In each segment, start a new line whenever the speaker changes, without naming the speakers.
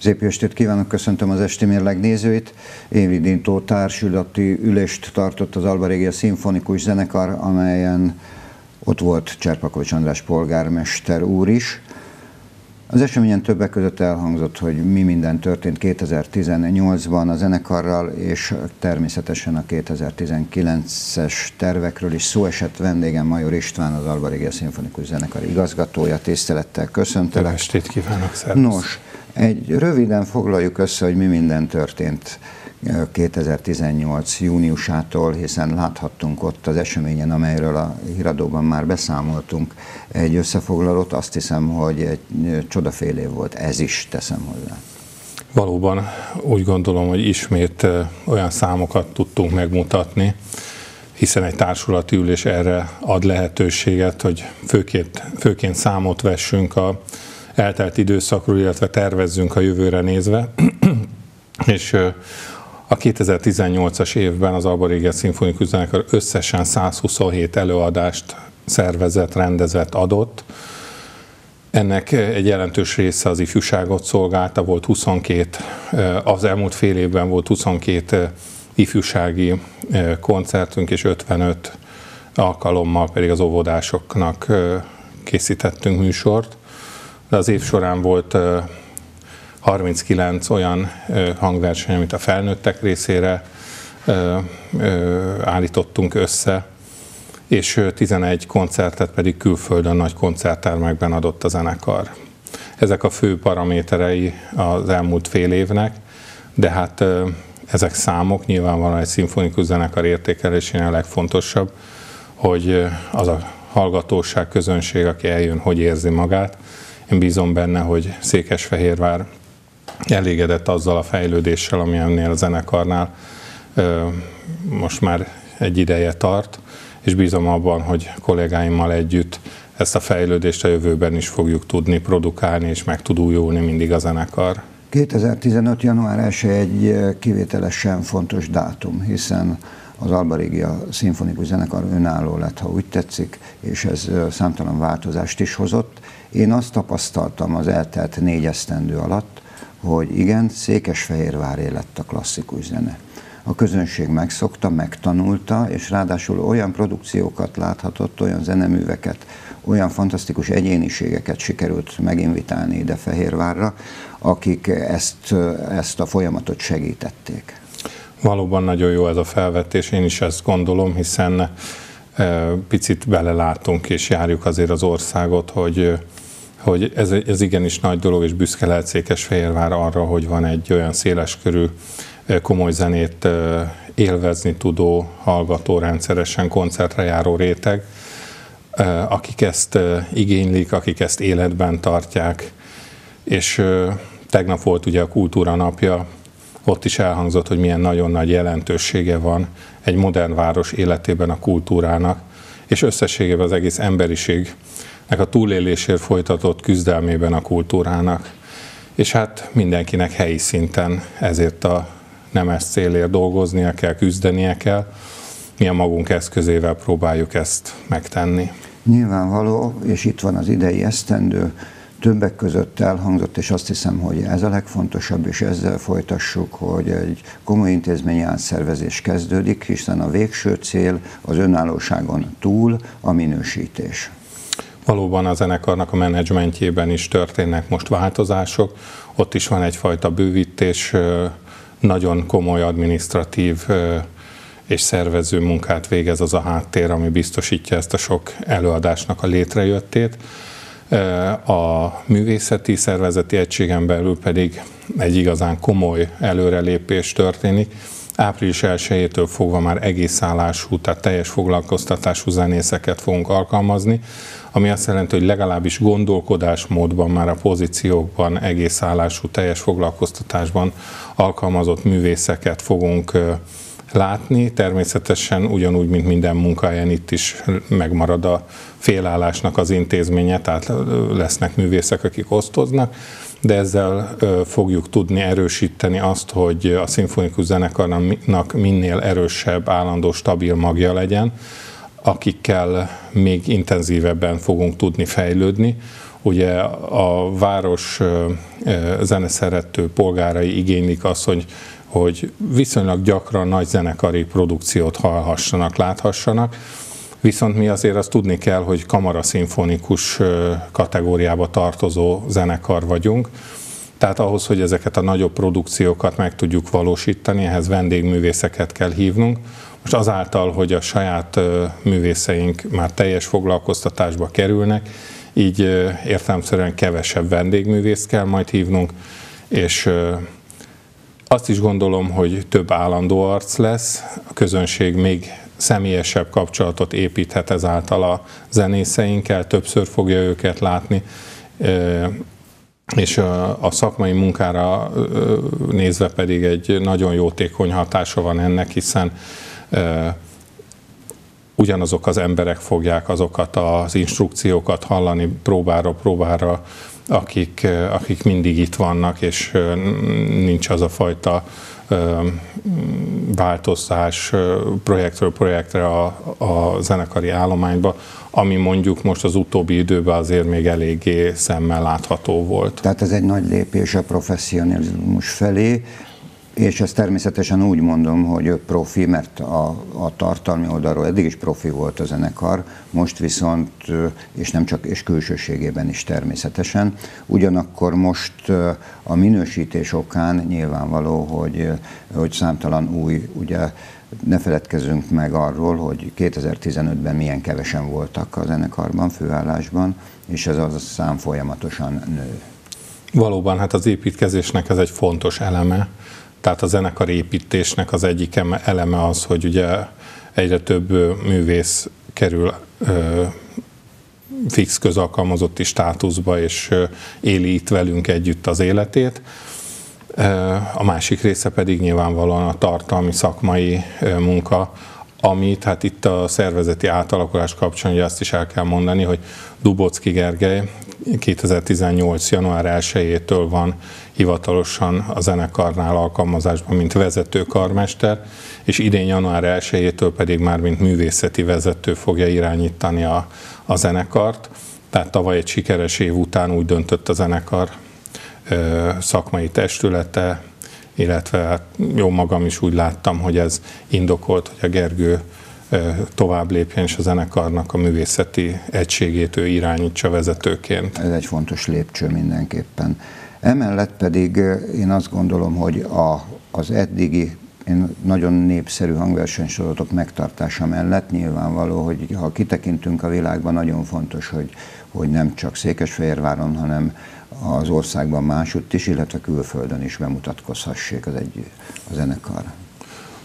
Szép estét kívánok, köszöntöm az Esti Mérleg nézőit. Évi Dintó társulati ülést tartott az Alba Régia Szimfonikus Zenekar, amelyen ott volt Cserpakovics András polgármester úr is. Az eseményen többek között elhangzott, hogy mi minden történt 2018-ban a zenekarral, és természetesen a 2019-es tervekről is szó esett vendégem Major István, az Alba Régia Szimfonikus Zenekar igazgatója. Tisztelettel köszöntelek.
Jó estét kívánok, szervusz.
Nos, egy röviden foglaljuk össze, hogy mi minden történt 2018. júniusától, hiszen láthattunk ott az eseményen, amelyről a híradóban már beszámoltunk egy összefoglalót. Azt hiszem, hogy egy csodafél év volt, ez is teszem hozzá.
Valóban úgy gondolom, hogy ismét olyan számokat tudtunk megmutatni, hiszen egy társulati ülés erre ad lehetőséget, hogy főként, főként számot vessünk a eltelt időszakról, illetve tervezzünk a jövőre nézve. és a 2018-as évben az Alba Régia Szimfonikus Zenekar összesen 127 előadást szervezett, rendezett, adott. Ennek egy jelentős része az ifjúságot szolgálta, volt 22, az elmúlt fél évben volt 22 ifjúsági koncertünk, és 55 alkalommal pedig az óvodásoknak készítettünk műsort. De az év során volt 39 olyan hangverseny, amit a felnőttek részére állítottunk össze, és 11 koncertet pedig külföldön nagy koncerttermekben adott a zenekar. Ezek a fő paraméterei az elmúlt fél évnek, de hát ezek számok nyilvánvalóan egy szimfonikus zenekar értékelésénél a legfontosabb, hogy az a hallgatóság, közönség, aki eljön, hogy érzi magát. Én bízom benne, hogy Székesfehérvár elégedett azzal a fejlődéssel, ami ennél a zenekarnál most már egy ideje tart, és bízom abban, hogy kollégáimmal együtt ezt a fejlődést a jövőben is fogjuk tudni produkálni, és meg tud újulni mindig a zenekar.
2015. január 1 egy kivételesen fontos dátum, hiszen az Alba Régia Szimfonikus Zenekar önálló lett, ha úgy tetszik, és ez számtalan változást is hozott. Én azt tapasztaltam az eltelt négy esztendő alatt, hogy igen, Székesfehérváré lett a klasszikus zene. A közönség megszokta, megtanulta, és ráadásul olyan produkciókat láthatott, olyan zeneműveket, olyan fantasztikus egyéniségeket sikerült meginvitálni ide Fehérvárra, akik ezt, ezt a folyamatot segítették.
Valóban nagyon jó ez a felvetés, én is ezt gondolom, hiszen picit belelátunk és járjuk azért az országot, hogy hogy ez, ez igenis nagy dolog, és büszke lehet Székesfehérvár arra, hogy van egy olyan széleskörű, komoly zenét élvezni tudó, hallgató, rendszeresen koncertre járó réteg, akik ezt igénylik, akik ezt életben tartják, és tegnap volt ugye a Kultúra Napja, ott is elhangzott, hogy milyen nagyon nagy jelentősége van egy modern város életében a kultúrának, és összességében az egész emberiség a túlélésért folytatott küzdelmében a kultúrának. És hát mindenkinek helyi szinten ezért a nemes célért dolgoznia kell, küzdenie kell. Mi a magunk eszközével próbáljuk ezt megtenni.
Nyilvánvaló, és itt van az idei esztendő, többek között elhangzott, és azt hiszem, hogy ez a legfontosabb, és ezzel folytassuk, hogy egy komoly intézményi átszervezés kezdődik, hiszen a végső cél az önállóságon túl a minősítés.
Valóban a zenekarnak a menedzsmentjében is történnek most változások, ott is van egyfajta bővítés, nagyon komoly administratív és szervező munkát végez az a háttér, ami biztosítja ezt a sok előadásnak a létrejöttét. A művészeti szervezeti egységen belül pedig egy igazán komoly előrelépés történik. Április 1-től fogva már egész állású, tehát teljes foglalkoztatású zenészeket fogunk alkalmazni, ami azt jelenti, hogy legalábbis gondolkodásmódban, már a pozíciókban, egész állású, teljes foglalkoztatásban alkalmazott művészeket fogunk látni. Természetesen ugyanúgy, mint minden munkahelyen itt is megmarad a félállásnak az intézménye, tehát lesznek művészek, akik osztoznak, de ezzel fogjuk tudni erősíteni azt, hogy a szimfonikus zenekarnak minél erősebb, állandó, stabil magja legyen, akikkel még intenzívebben fogunk tudni fejlődni, ugye a város zeneszerető polgárai igénylik azt, hogy, hogy viszonylag gyakran nagy zenekari produkciót hallhassanak, láthassanak, viszont mi azért azt tudni kell, hogy kamaraszimfonikus kategóriába tartozó zenekar vagyunk, tehát ahhoz, hogy ezeket a nagyobb produkciókat meg tudjuk valósítani, ehhez vendégművészeket kell hívnunk. Most azáltal, hogy a saját művészeink már teljes foglalkoztatásba kerülnek, így értelemszerűen kevesebb vendégművészt kell majd hívnunk, és azt is gondolom, hogy több állandó arc lesz, a közönség még személyesebb kapcsolatot építhet ezáltal a zenészeinkkel, többször fogja őket látni, és a, szakmai munkára nézve pedig egy nagyon jótékony hatása van ennek, hiszen ugyanazok az emberek fogják azokat az instrukciókat hallani próbára, próbára, akik, akik mindig itt vannak, és nincs az a fajta változás projektről projektre a, a zenekari állományba, ami mondjuk most az utóbbi időben azért még eléggé szemmel látható volt.
Tehát ez egy nagy lépés a professzionalizmus felé, és ezt természetesen úgy mondom, hogy profi, mert a, a tartalmi oldalról eddig is profi volt a zenekar, most viszont, és nem csak, és külsőségében is természetesen. Ugyanakkor most a minősítés okán nyilvánvaló, hogy, hogy számtalan új, ugye ne feledkezzünk meg arról, hogy 2015-ben milyen kevesen voltak a zenekarban, főállásban, és ez az a szám folyamatosan nő.
Valóban, hát az építkezésnek ez egy fontos eleme, tehát a zenekar építésnek az egyik eleme az, hogy ugye egyre több művész kerül fix közalkalmazotti státuszba, és éli itt velünk együtt az életét. A másik része pedig nyilvánvalóan a tartalmi szakmai munka, amit hát itt a szervezeti átalakulás kapcsán ugye azt is el kell mondani, hogy Dubocki Gergely 2018. január 1-től van hivatalosan a zenekarnál alkalmazásban, mint vezető karmester, és idén január 1-től pedig már mint művészeti vezető fogja irányítani a, a zenekart. Tehát tavaly egy sikeres év után úgy döntött a zenekar szakmai testülete, illetve hát jó magam is úgy láttam, hogy ez indokolt, hogy a Gergő tovább lépjen, és a zenekarnak a művészeti egységét ő irányítsa vezetőként.
Ez egy fontos lépcső mindenképpen. Emellett pedig én azt gondolom, hogy a, az eddigi én nagyon népszerű hangversenysorozatok megtartása mellett nyilvánvaló, hogy ha kitekintünk a világban, nagyon fontos, hogy, hogy nem csak Székesfehérváron, hanem az országban másutt is, illetve külföldön is bemutatkozhassék az egy a zenekar.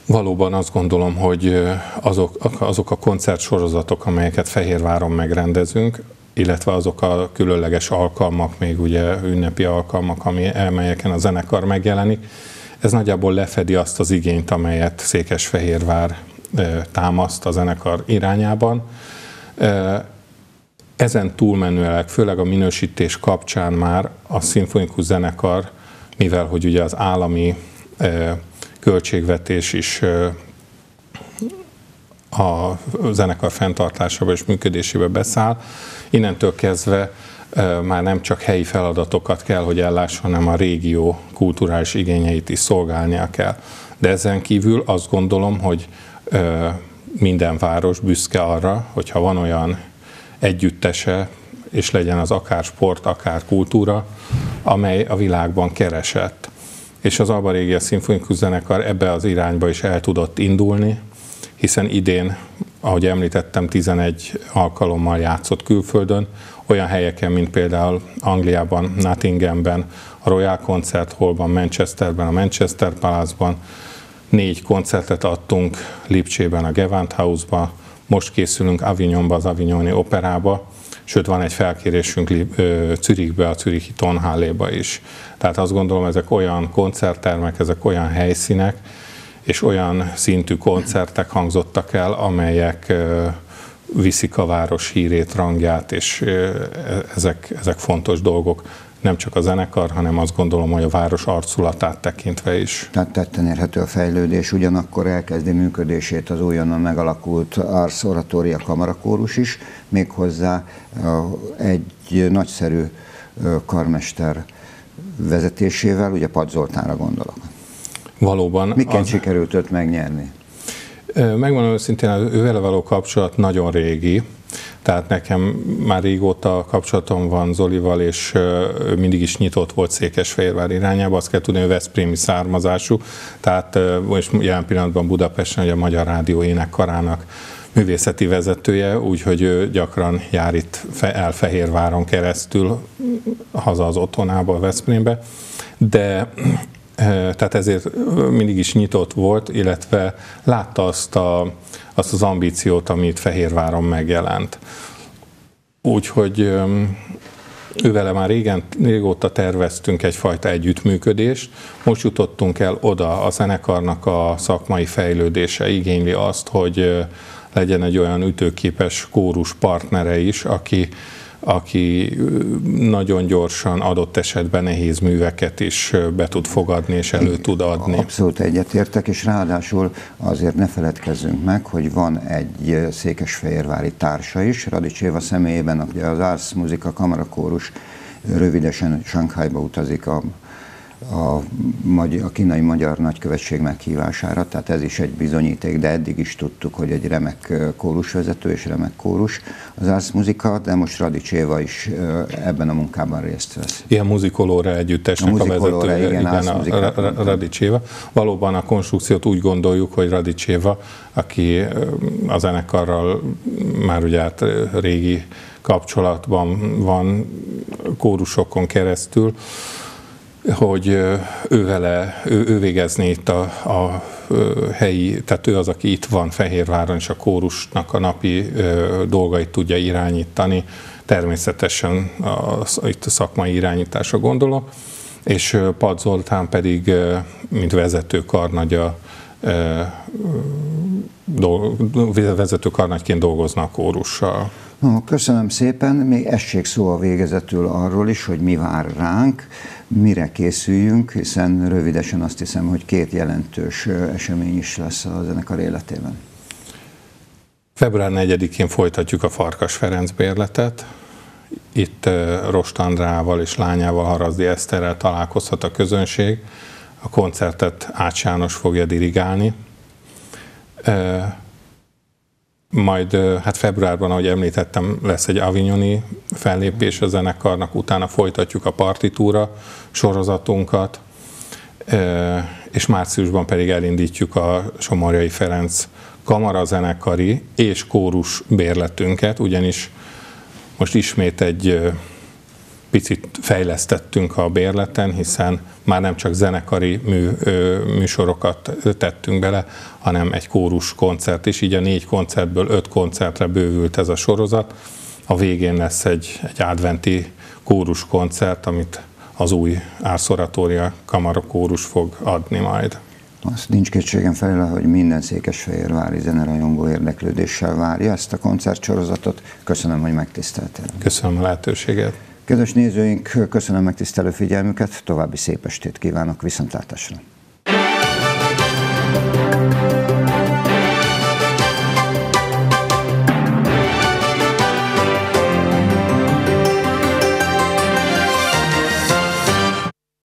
Valóban azt gondolom, hogy azok, azok a koncertsorozatok, amelyeket Fehérváron megrendezünk, illetve azok a különleges alkalmak, még ugye ünnepi alkalmak, amelyeken a zenekar megjelenik, ez nagyjából lefedi azt az igényt, amelyet Székesfehérvár támaszt a zenekar irányában. Ezen túlmenőleg, főleg a minősítés kapcsán már a szimfonikus zenekar, mivel hogy ugye az állami költségvetés is a zenekar fenntartásába és működésébe beszáll, innentől kezdve már nem csak helyi feladatokat kell, hogy ellásson, hanem a régió kulturális igényeit is szolgálnia kell. De ezen kívül azt gondolom, hogy minden város büszke arra, hogyha van olyan együttese, és legyen az akár sport, akár kultúra, amely a világban keresett. És az Alba Régia Szimfonikus Zenekar ebbe az irányba is el tudott indulni, hiszen idén, ahogy említettem, 11 alkalommal játszott külföldön, olyan helyeken, mint például Angliában, Nottinghamben, a Royal Concert Hallban, Manchesterben, a Manchester Palace-ban, négy koncertet adtunk Lipcsében, a Gevant House-ba, most készülünk Avignonba, az Avignoni Operába, sőt van egy felkérésünk Zürichbe, a Zürichi Tonhalléba is. Tehát azt gondolom, ezek olyan koncerttermek, ezek olyan helyszínek, és olyan szintű koncertek hangzottak el, amelyek viszik a város hírét, rangját, és ezek, ezek fontos dolgok nem csak a zenekar, hanem azt gondolom, hogy a város arculatát tekintve is.
Tehát tetten érhető a fejlődés, ugyanakkor elkezdi működését az újonnan megalakult Ars Oratoria kamarakórus is, méghozzá egy nagyszerű karmester vezetésével, ugye Pad Zoltánra gondolok.
Valóban.
Miként az... sikerült őt megnyerni?
Megmondom őszintén, ővele való kapcsolat nagyon régi, tehát nekem már régóta kapcsolatom van Zolival, és ő mindig is nyitott volt Székesfehérvár irányába. Azt kell tudni, hogy Veszprémi származású, tehát most jelen pillanatban Budapesten, hogy a Magyar Rádió énekkarának művészeti vezetője, úgyhogy ő gyakran jár itt el Fehérváron keresztül haza az otthonába, Veszprémbe, de tehát ezért mindig is nyitott volt, illetve látta azt, a, azt az ambíciót, amit Fehérváron megjelent. Úgyhogy ővele már régen, régóta terveztünk egyfajta együttműködést. Most jutottunk el oda, a zenekarnak a szakmai fejlődése igényli azt, hogy legyen egy olyan ütőképes kórus partnere is, aki aki nagyon gyorsan adott esetben nehéz műveket is be tud fogadni és elő tud adni.
Abszolút egyetértek, és ráadásul azért ne feledkezzünk meg, hogy van egy székesfehérvári társa is, Radics Éva személyében, ugye az Ars Muzika Kamarakórus rövidesen Sankhájba utazik a a, a kínai magyar nagykövetség meghívására, tehát ez is egy bizonyíték, de eddig is tudtuk, hogy egy remek kórusvezető és remek kórus az Ász Muzika, de most Radics Éva is ebben a munkában részt vesz.
Ilyen muzikolóra együttesnek a, a vezetője, igen, igen a, a Radics Éva. Valóban a konstrukciót úgy gondoljuk, hogy Radics Éva, aki a zenekarral már ugye át régi kapcsolatban van kórusokon keresztül, hogy ő vele, ő, ő végezni itt a, a helyi, tehát ő az, aki itt van Fehérváron, és a kórusnak a napi dolgait tudja irányítani. Természetesen a, itt a szakmai irányításra gondolok, és Pad Zoltán pedig, mint vezető karnagya, vezető karnagyként dolgozna a kórussal.
Köszönöm szépen. Még essék szó a végezetül arról is, hogy mi vár ránk, mire készüljünk, hiszen rövidesen azt hiszem, hogy két jelentős esemény is lesz a zenekar életében.
Február 4-én folytatjuk a Farkas Ferenc bérletet. Itt Rost Andrával és lányával, Harazdi Eszterrel találkozhat a közönség. A koncertet Ács János fogja dirigálni majd hát februárban, ahogy említettem, lesz egy avignoni fellépés a zenekarnak, utána folytatjuk a partitúra sorozatunkat, és márciusban pedig elindítjuk a Somorjai Ferenc kamarazenekari és kórus bérletünket, ugyanis most ismét egy picit fejlesztettünk a bérleten, hiszen már nem csak zenekari mű, műsorokat tettünk bele, hanem egy kórus koncert is, így a négy koncertből öt koncertre bővült ez a sorozat. A végén lesz egy, egy adventi kórus koncert, amit az új Árszoratória Kamara kórus fog adni majd.
Azt nincs kétségem felül, hogy minden székesfehérvári zenerajongó érdeklődéssel várja ezt a koncertsorozatot. Köszönöm, hogy megtiszteltél.
Köszönöm a lehetőséget.
Kedves nézőink, köszönöm megtisztelő figyelmüket, további szép estét kívánok, viszontlátásra!